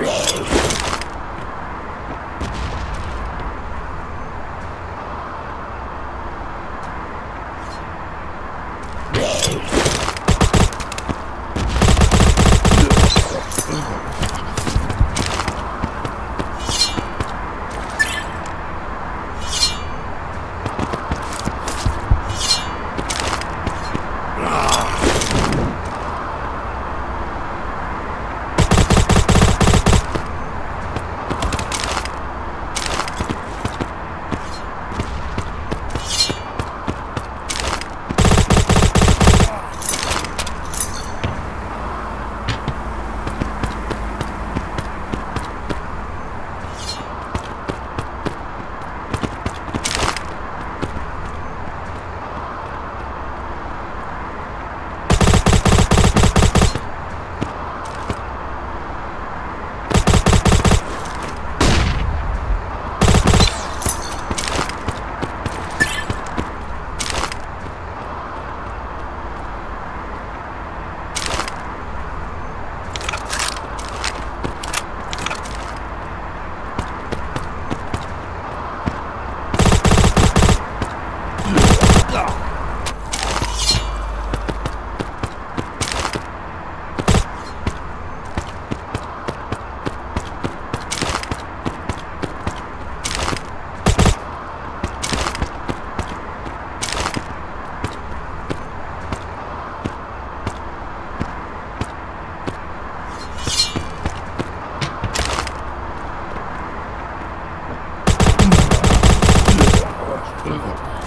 Blood. Okay.